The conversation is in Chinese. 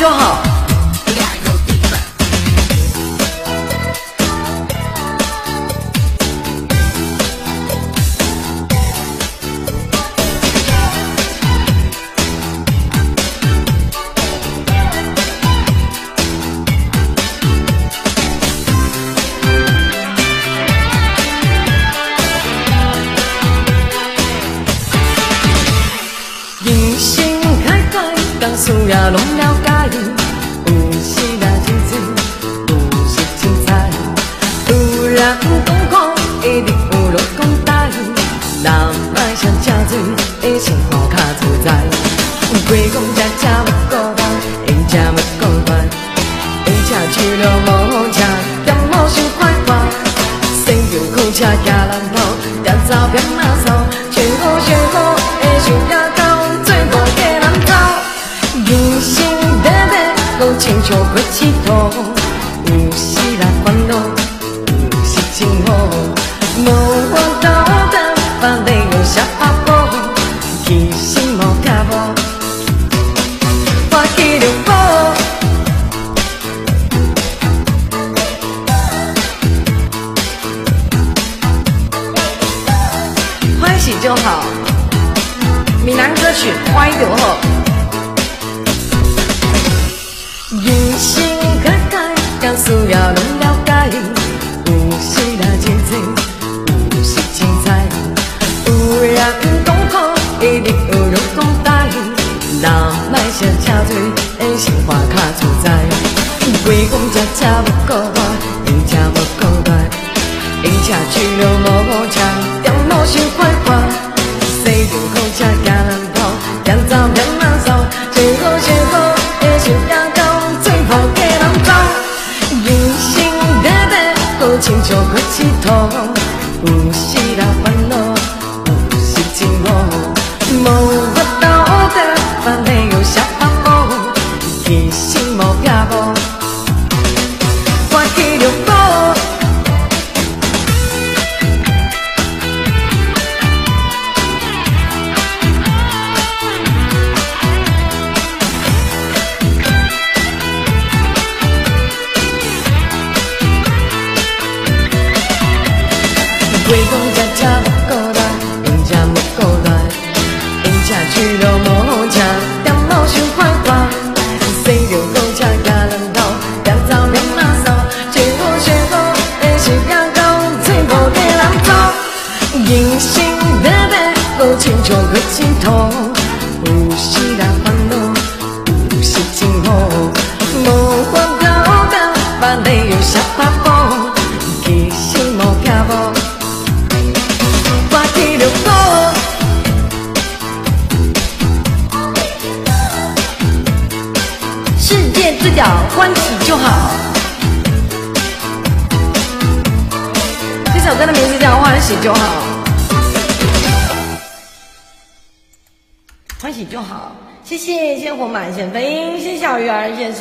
就好。当输也拢了解。有时也真水，有时真彩。有人讲苦，一定有人讲歹。人莫想吃水，会生活较自在。归讲吃吃要孤单，用吃要孤单。用吃去了无吃，咸无想快活。生着苦车行人路，点走偏马扫，短，讲亲像过佚佗，有时来烦恼，有时真好。无法度等，别理由啥阿婆，其实无撇无，我去着好。欢喜就好，闽南歌曲欢就好。人讲吃吃要孤单，用吃要孤单。用车去了无车，点路想快活。洗着好车行人头，行走偏马扫，最好最好会想也到，最好嫁人走。人生短短，好亲像过佚佗，有时来烦恼，有时真好。无生短短，好亲像过佚佗，世界之角，欢喜就好。这首歌的名字叫《欢喜就好》，欢喜就好。谢谢，谢谢火满，谢谢飞鹰，谢谢小鱼儿，谢谢。